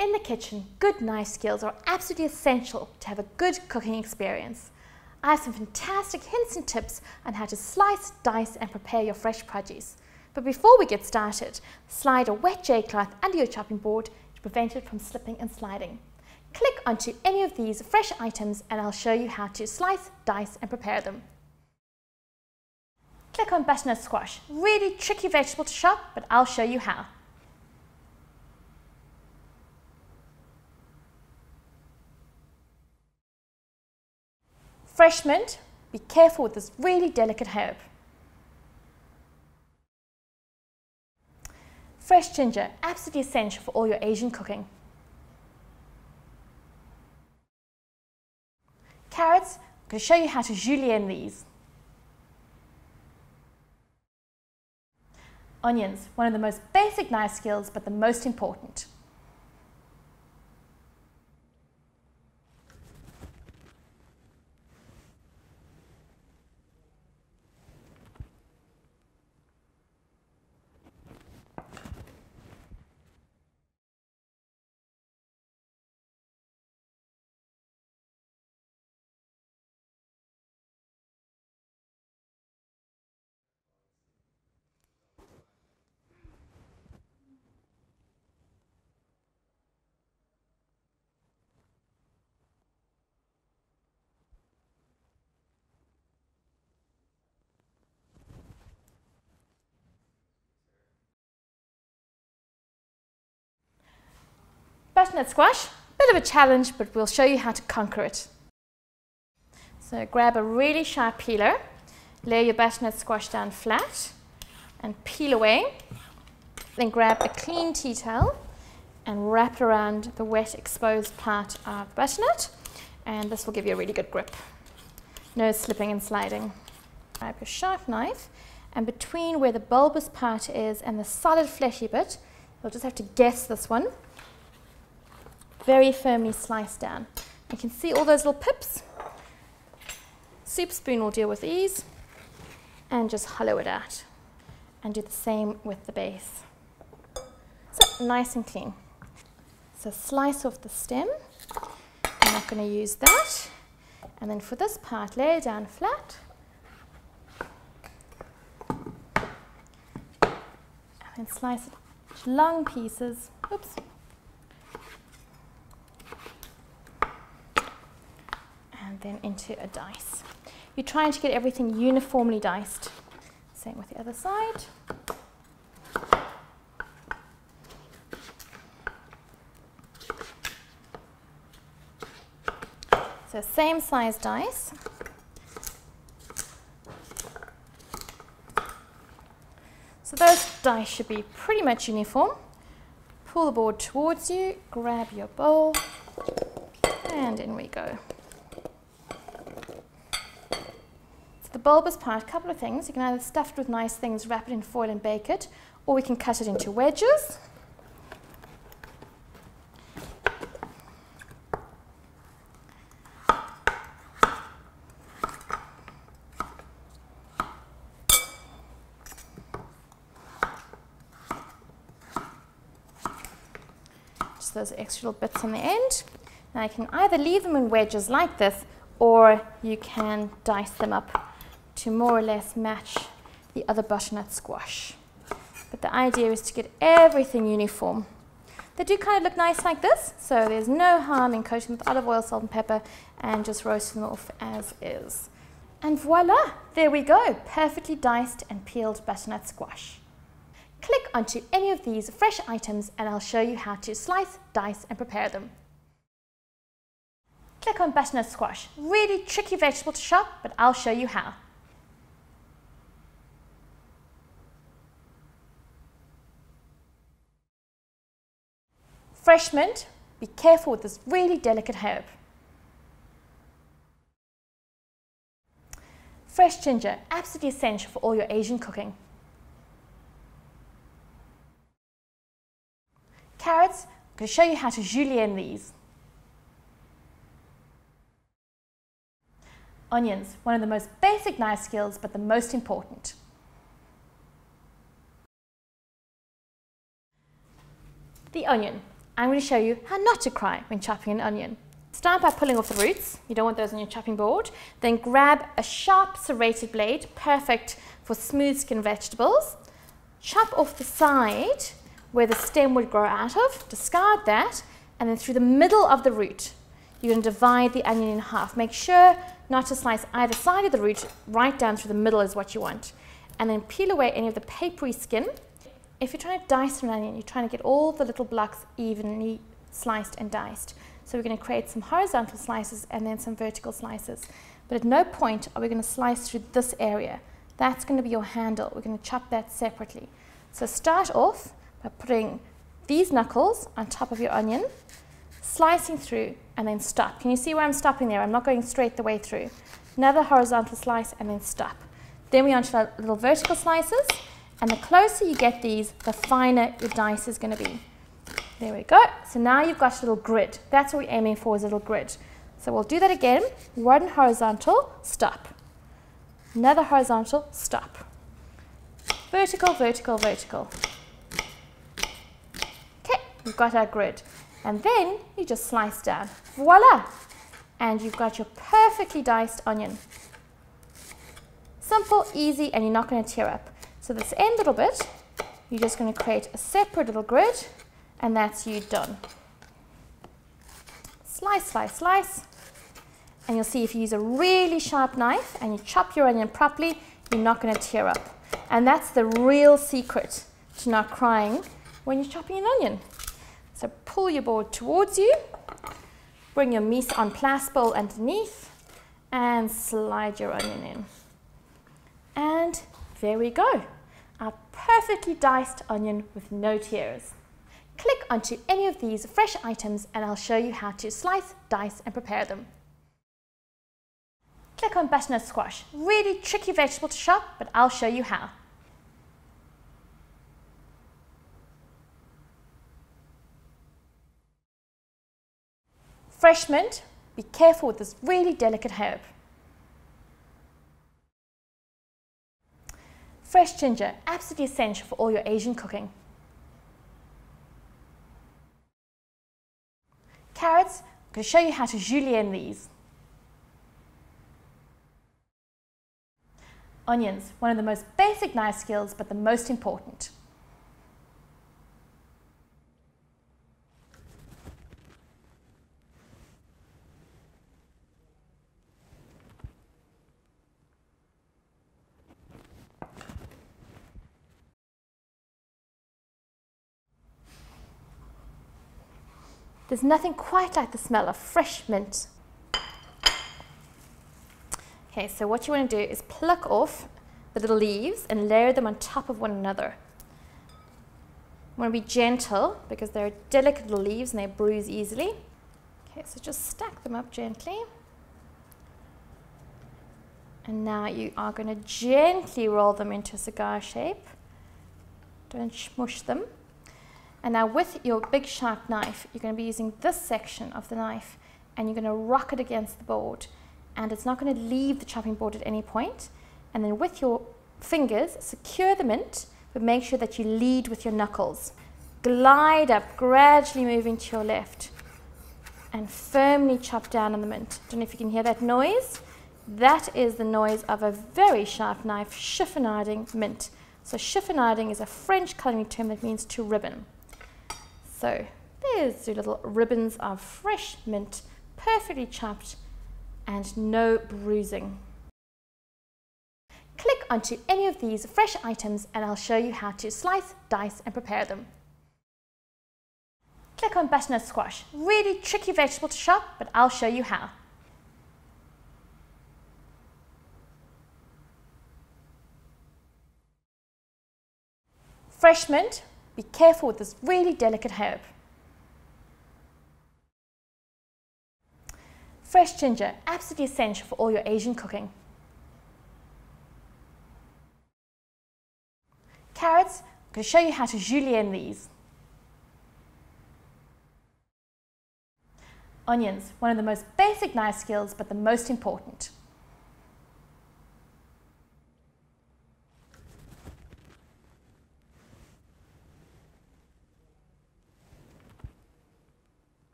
In the kitchen, good knife skills are absolutely essential to have a good cooking experience. I have some fantastic hints and tips on how to slice, dice and prepare your fresh produce. But before we get started, slide a wet J cloth under your chopping board to prevent it from slipping and sliding. Click onto any of these fresh items and I'll show you how to slice, dice and prepare them. Click on butternut squash. Really tricky vegetable to chop, but I'll show you how. Fresh mint, be careful with this really delicate herb. Fresh ginger, absolutely essential for all your Asian cooking. Carrots, I'm going to show you how to julienne these. Onions, one of the most basic knife skills, but the most important. Butternut squash, bit of a challenge, but we'll show you how to conquer it. So grab a really sharp peeler, lay your butternut squash down flat and peel away. Then grab a clean tea towel and wrap it around the wet exposed part of the butternut and this will give you a really good grip. No slipping and sliding. Grab your sharp knife and between where the bulbous part is and the solid fleshy bit, you'll just have to guess this one very firmly sliced down. You can see all those little pips. Soup spoon will deal with these and just hollow it out and do the same with the base. So nice and clean. So slice off the stem. I'm not going to use that. And then for this part, lay it down flat. And then slice it long pieces. Oops. Then into a dice. You're trying to get everything uniformly diced. Same with the other side. So same size dice. So those dice should be pretty much uniform. Pull the board towards you, grab your bowl, and in we go. Bulbous part, a couple of things. You can either stuff it with nice things, wrap it in foil and bake it, or we can cut it into wedges. Just those extra little bits on the end. Now you can either leave them in wedges like this, or you can dice them up to more or less match the other butternut squash. But the idea is to get everything uniform. They do kind of look nice like this, so there's no harm in coating with olive oil, salt and pepper and just roasting them off as is. And voila, there we go, perfectly diced and peeled butternut squash. Click onto any of these fresh items and I'll show you how to slice, dice and prepare them. Click on butternut squash, really tricky vegetable to chop, but I'll show you how. Fresh mint, be careful with this really delicate herb. Fresh ginger, absolutely essential for all your Asian cooking. Carrots, I'm going to show you how to julienne these. Onions, one of the most basic knife skills, but the most important. The onion, I'm going to show you how not to cry when chopping an onion. Start by pulling off the roots, you don't want those on your chopping board. Then grab a sharp serrated blade, perfect for smooth skin vegetables. Chop off the side where the stem would grow out of, discard that, and then through the middle of the root, you're going to divide the onion in half. Make sure not to slice either side of the root, right down through the middle is what you want. And then peel away any of the papery skin. If you're trying to dice an onion, you're trying to get all the little blocks evenly sliced and diced. So we're going to create some horizontal slices and then some vertical slices. But at no point are we going to slice through this area. That's going to be your handle. We're going to chop that separately. So start off by putting these knuckles on top of your onion, slicing through and then stop. Can you see where I'm stopping there? I'm not going straight the way through. Another horizontal slice and then stop. Then we're onto the little vertical slices and the closer you get these, the finer your dice is going to be. There we go. So now you've got a little grid. That's what we're aiming for is a little grid. So we'll do that again. One horizontal, stop. Another horizontal, stop. Vertical, vertical, vertical. Okay, we've got our grid. And then you just slice down. Voila! And you've got your perfectly diced onion. Simple, easy, and you're not going to tear up. So this end little bit, you're just going to create a separate little grid, and that's you done. Slice, slice, slice. And you'll see if you use a really sharp knife and you chop your onion properly, you're not going to tear up. And that's the real secret to not crying when you're chopping an onion. So pull your board towards you, bring your mise en place bowl underneath, and slide your onion in. And there we go, our perfectly diced onion with no tears. Click onto any of these fresh items and I'll show you how to slice, dice and prepare them. Click on butternut squash. Really tricky vegetable to chop, but I'll show you how. Fresh mint, be careful with this really delicate herb. Fresh ginger, absolutely essential for all your Asian cooking. Carrots, I'm going to show you how to julienne these. Onions, one of the most basic knife skills, but the most important. There's nothing quite like the smell of fresh mint. Okay, so what you want to do is pluck off the little leaves and layer them on top of one another. You want to be gentle because they're delicate little leaves and they bruise easily. Okay, so just stack them up gently. And now you are going to gently roll them into a cigar shape. Don't smush them. And now with your big sharp knife, you're going to be using this section of the knife and you're going to rock it against the board. And it's not going to leave the chopping board at any point. And then with your fingers, secure the mint, but make sure that you lead with your knuckles. Glide up, gradually moving to your left. And firmly chop down on the mint. Don't know if you can hear that noise. That is the noise of a very sharp knife chiffonading mint. So chiffonading is a French culinary term that means to ribbon. So there's your little ribbons of fresh mint, perfectly chopped and no bruising. Click onto any of these fresh items and I'll show you how to slice, dice and prepare them. Click on butternut squash. Really tricky vegetable to chop, but I'll show you how. Fresh mint, be careful with this really delicate herb. Fresh ginger, absolutely essential for all your Asian cooking. Carrots, I'm going to show you how to julienne these. Onions, one of the most basic knife skills, but the most important.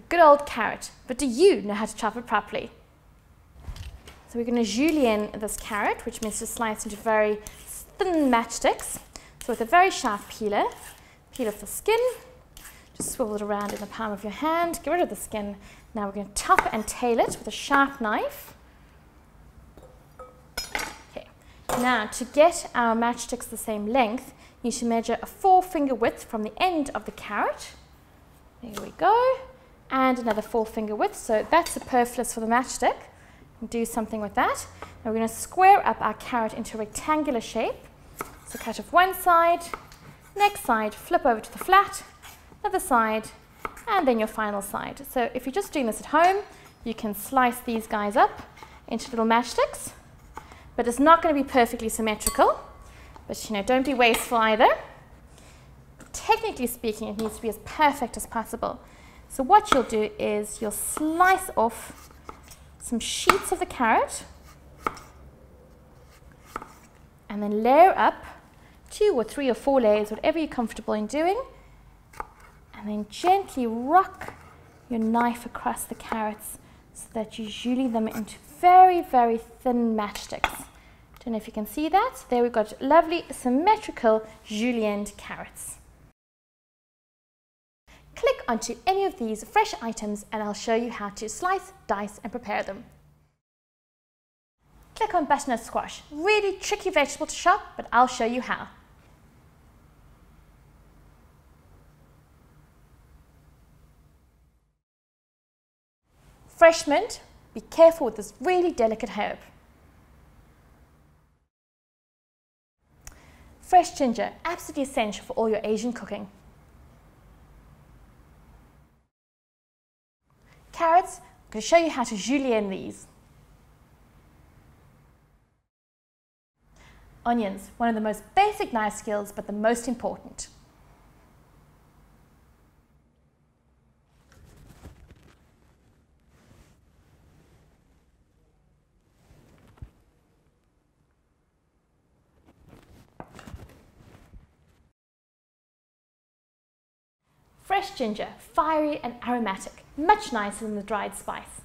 Good old carrot. But do you know how to chop it properly? So we're going to julienne this carrot, which means to slice into very thin matchsticks. So with a very sharp peeler, peel off the skin, just swivel it around in the palm of your hand, get rid of the skin. Now we're going to top and tail it with a sharp knife. Okay. Now to get our matchsticks the same length, you should measure a four finger width from the end of the carrot. There we go. And another four finger width. So that's superfluous for the matchstick. Do something with that. Now we're going to square up our carrot into a rectangular shape. So cut off one side, next side, flip over to the flat, other side, and then your final side. So if you're just doing this at home, you can slice these guys up into little matchsticks, but it's not going to be perfectly symmetrical. But you know, don't be wasteful either. Technically speaking, it needs to be as perfect as possible. So what you'll do is you'll slice off some sheets of the carrot and then layer up two or three or four layers, whatever you're comfortable in doing, and then gently rock your knife across the carrots so that you julienne them into very, very thin matchsticks. Don't know if you can see that. There we've got lovely symmetrical julienned carrots. Click onto any of these fresh items and I'll show you how to slice, dice and prepare them. Click on butternut squash. Really tricky vegetable to shop, but I'll show you how. Fresh mint, be careful with this really delicate herb. Fresh ginger, absolutely essential for all your Asian cooking. Carrots, I'm going to show you how to julienne these. Onions, one of the most basic knife skills, but the most important. Fresh ginger, fiery and aromatic, much nicer than the dried spice.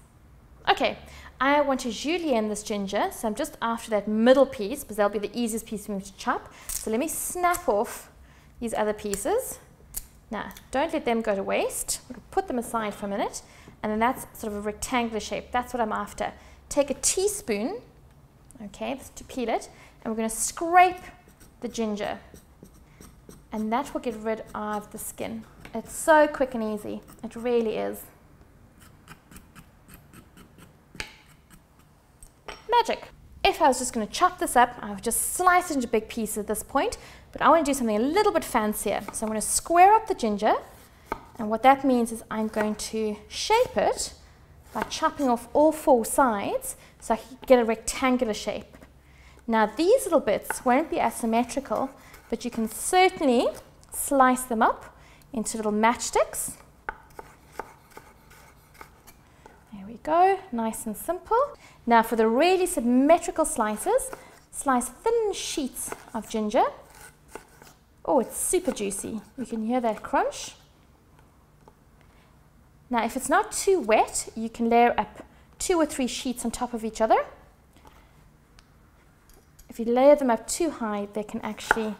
Okay, I want to julienne this ginger, so I'm just after that middle piece, because that'll be the easiest piece for me to chop. So let me snap off these other pieces. Now, don't let them go to waste. Put them aside for a minute, and then that's sort of a rectangular shape. That's what I'm after. Take a teaspoon, okay, to peel it, and we're going to scrape the ginger, and that will get rid of the skin. It's so quick and easy. It really is. Magic. If I was just going to chop this up, I would just slice it into big pieces at this point, but I want to do something a little bit fancier. So I'm going to square up the ginger, and what that means is I'm going to shape it by chopping off all four sides so I can get a rectangular shape. Now these little bits won't be asymmetrical, but you can certainly slice them up into little matchsticks. There we go, nice and simple. Now for the really symmetrical slices, slice thin sheets of ginger. Oh, it's super juicy. You can hear that crunch. Now if it's not too wet, you can layer up two or three sheets on top of each other. If you layer them up too high, they can actually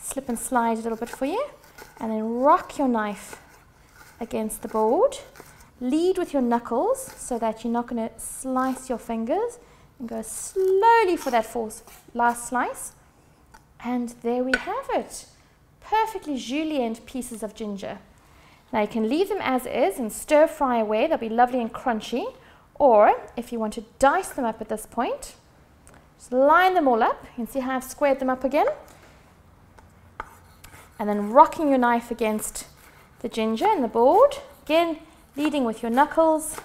slip and slide a little bit for you and then rock your knife against the board. Lead with your knuckles so that you're not going to slice your fingers and go slowly for that fourth, last slice. And there we have it. Perfectly julienne pieces of ginger. Now you can leave them as is and stir fry away. They'll be lovely and crunchy. Or if you want to dice them up at this point, just line them all up. You can see how I've squared them up again and then rocking your knife against the ginger and the board. Again, leading with your knuckles.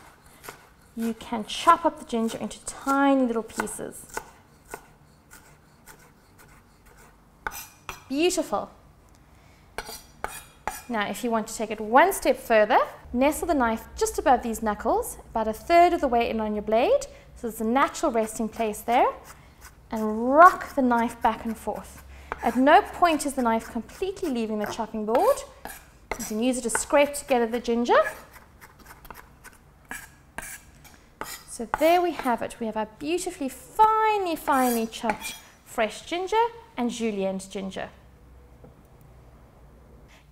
You can chop up the ginger into tiny little pieces. Beautiful. Now, if you want to take it one step further, nestle the knife just above these knuckles, about a third of the way in on your blade, so there's a natural resting place there, and rock the knife back and forth. At no point is the knife completely leaving the chopping board. You can use it to scrape together the ginger. So there we have it. We have our beautifully finely, finely chopped fresh ginger and julienne ginger.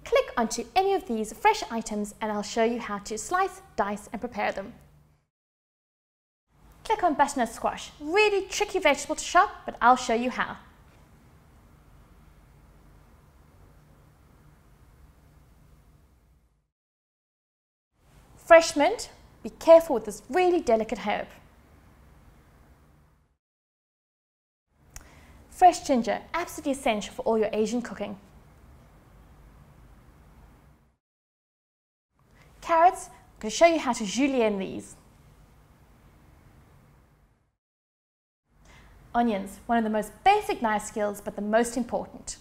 Click onto any of these fresh items and I'll show you how to slice, dice and prepare them. Click on butternut squash. Really tricky vegetable to chop, but I'll show you how. Fresh mint, be careful with this really delicate herb. Fresh ginger, absolutely essential for all your Asian cooking. Carrots, I'm going to show you how to julienne these. Onions, one of the most basic knife skills, but the most important.